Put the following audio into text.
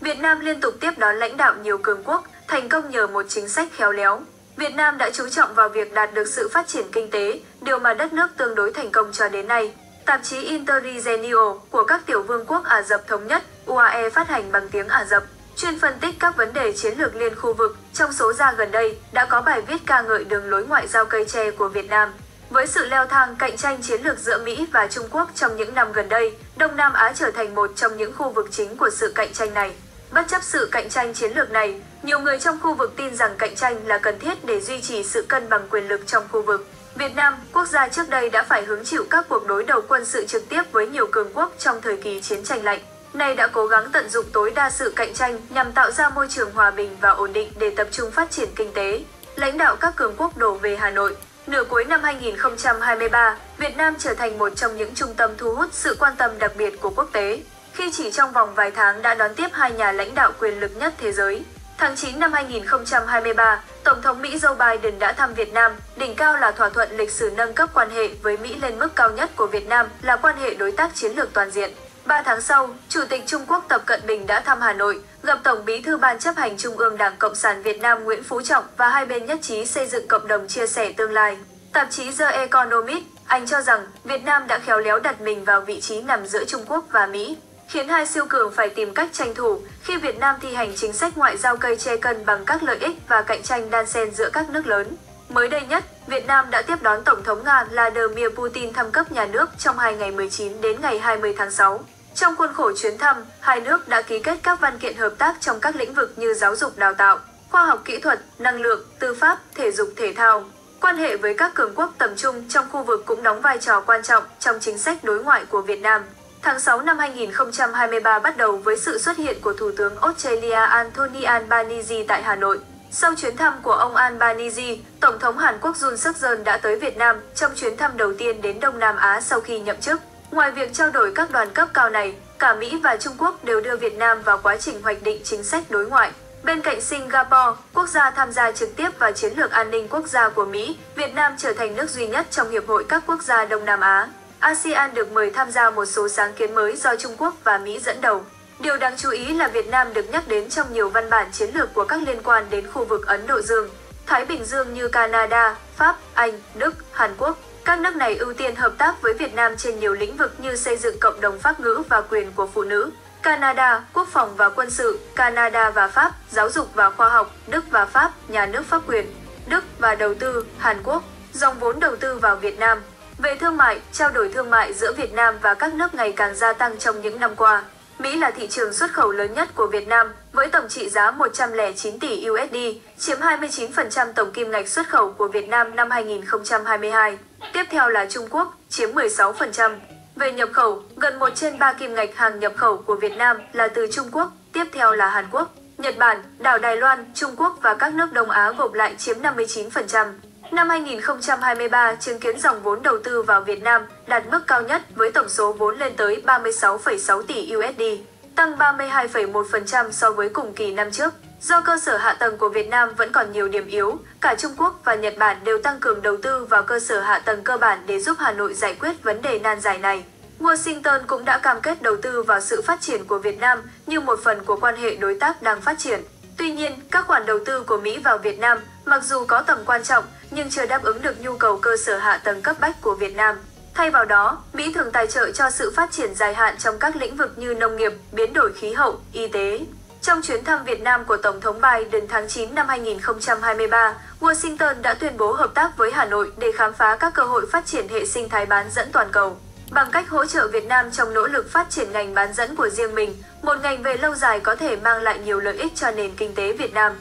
Việt Nam liên tục tiếp đón lãnh đạo nhiều cường quốc, thành công nhờ một chính sách khéo léo. Việt Nam đã chú trọng vào việc đạt được sự phát triển kinh tế, điều mà đất nước tương đối thành công cho đến nay. Tạp chí Intelligenio của các tiểu vương quốc Ả Rập Thống Nhất UAE phát hành bằng tiếng Ả Rập, chuyên phân tích các vấn đề chiến lược liên khu vực. Trong số ra gần đây, đã có bài viết ca ngợi đường lối ngoại giao cây tre của Việt Nam. Với sự leo thang cạnh tranh chiến lược giữa Mỹ và Trung Quốc trong những năm gần đây, Đông Nam Á trở thành một trong những khu vực chính của sự cạnh tranh này. Bất chấp sự cạnh tranh chiến lược này, nhiều người trong khu vực tin rằng cạnh tranh là cần thiết để duy trì sự cân bằng quyền lực trong khu vực. Việt Nam, quốc gia trước đây đã phải hứng chịu các cuộc đối đầu quân sự trực tiếp với nhiều cường quốc trong thời kỳ chiến tranh lạnh. Nay đã cố gắng tận dụng tối đa sự cạnh tranh nhằm tạo ra môi trường hòa bình và ổn định để tập trung phát triển kinh tế. Lãnh đạo các cường quốc đổ về Hà Nội. Nửa cuối năm 2023, Việt Nam trở thành một trong những trung tâm thu hút sự quan tâm đặc biệt của quốc tế, khi chỉ trong vòng vài tháng đã đón tiếp hai nhà lãnh đạo quyền lực nhất thế giới. Tháng 9 năm 2023, Tổng thống Mỹ Joe Biden đã thăm Việt Nam, đỉnh cao là thỏa thuận lịch sử nâng cấp quan hệ với Mỹ lên mức cao nhất của Việt Nam là quan hệ đối tác chiến lược toàn diện. Ba tháng sau, Chủ tịch Trung Quốc Tập Cận Bình đã thăm Hà Nội, gặp Tổng bí thư Ban chấp hành Trung ương Đảng Cộng sản Việt Nam Nguyễn Phú Trọng và hai bên nhất trí xây dựng cộng đồng chia sẻ tương lai. Tạp chí The Economist, Anh cho rằng Việt Nam đã khéo léo đặt mình vào vị trí nằm giữa Trung Quốc và Mỹ, khiến hai siêu cường phải tìm cách tranh thủ khi Việt Nam thi hành chính sách ngoại giao cây che cân bằng các lợi ích và cạnh tranh đan xen giữa các nước lớn. Mới đây nhất, Việt Nam đã tiếp đón Tổng thống Nga Vladimir Putin thăm cấp nhà nước trong hai ngày 19 đến ngày 20 tháng 6. Trong khuôn khổ chuyến thăm, hai nước đã ký kết các văn kiện hợp tác trong các lĩnh vực như giáo dục đào tạo, khoa học kỹ thuật, năng lượng, tư pháp, thể dục thể thao. Quan hệ với các cường quốc tầm trung trong khu vực cũng đóng vai trò quan trọng trong chính sách đối ngoại của Việt Nam. Tháng 6 năm 2023 bắt đầu với sự xuất hiện của Thủ tướng Australia Anthony Albanese tại Hà Nội. Sau chuyến thăm của ông Albanese, Tổng thống Hàn Quốc Jun suk yeol đã tới Việt Nam trong chuyến thăm đầu tiên đến Đông Nam Á sau khi nhậm chức. Ngoài việc trao đổi các đoàn cấp cao này, cả Mỹ và Trung Quốc đều đưa Việt Nam vào quá trình hoạch định chính sách đối ngoại. Bên cạnh Singapore, quốc gia tham gia trực tiếp vào chiến lược an ninh quốc gia của Mỹ, Việt Nam trở thành nước duy nhất trong Hiệp hội các quốc gia Đông Nam Á. ASEAN được mời tham gia một số sáng kiến mới do Trung Quốc và Mỹ dẫn đầu. Điều đáng chú ý là Việt Nam được nhắc đến trong nhiều văn bản chiến lược của các liên quan đến khu vực Ấn Độ Dương, Thái Bình Dương như Canada, Pháp, Anh, Đức, Hàn Quốc. Các nước này ưu tiên hợp tác với Việt Nam trên nhiều lĩnh vực như xây dựng cộng đồng pháp ngữ và quyền của phụ nữ, Canada, quốc phòng và quân sự, Canada và Pháp, giáo dục và khoa học, Đức và Pháp, nhà nước pháp quyền, Đức và đầu tư, Hàn Quốc, dòng vốn đầu tư vào Việt Nam. Về thương mại, trao đổi thương mại giữa Việt Nam và các nước ngày càng gia tăng trong những năm qua. Mỹ là thị trường xuất khẩu lớn nhất của Việt Nam với tổng trị giá 109 tỷ USD, chiếm 29% tổng kim ngạch xuất khẩu của Việt Nam năm 2022. Tiếp theo là Trung Quốc, chiếm 16%. Về nhập khẩu, gần 1 trên 3 kim ngạch hàng nhập khẩu của Việt Nam là từ Trung Quốc, tiếp theo là Hàn Quốc, Nhật Bản, đảo Đài Loan, Trung Quốc và các nước Đông Á gộp lại chiếm 59%. Năm 2023 chứng kiến dòng vốn đầu tư vào Việt Nam đạt mức cao nhất với tổng số vốn lên tới 36,6 tỷ USD, tăng 32,1% so với cùng kỳ năm trước. Do cơ sở hạ tầng của Việt Nam vẫn còn nhiều điểm yếu, cả Trung Quốc và Nhật Bản đều tăng cường đầu tư vào cơ sở hạ tầng cơ bản để giúp Hà Nội giải quyết vấn đề nan giải này. Washington cũng đã cam kết đầu tư vào sự phát triển của Việt Nam như một phần của quan hệ đối tác đang phát triển. Tuy nhiên, các khoản đầu tư của Mỹ vào Việt Nam, mặc dù có tầm quan trọng, nhưng chưa đáp ứng được nhu cầu cơ sở hạ tầng cấp bách của Việt Nam. Thay vào đó, Mỹ thường tài trợ cho sự phát triển dài hạn trong các lĩnh vực như nông nghiệp, biến đổi khí hậu, y tế. Trong chuyến thăm Việt Nam của Tổng thống Biden tháng 9 năm 2023, Washington đã tuyên bố hợp tác với Hà Nội để khám phá các cơ hội phát triển hệ sinh thái bán dẫn toàn cầu. Bằng cách hỗ trợ Việt Nam trong nỗ lực phát triển ngành bán dẫn của riêng mình, một ngành về lâu dài có thể mang lại nhiều lợi ích cho nền kinh tế Việt Nam.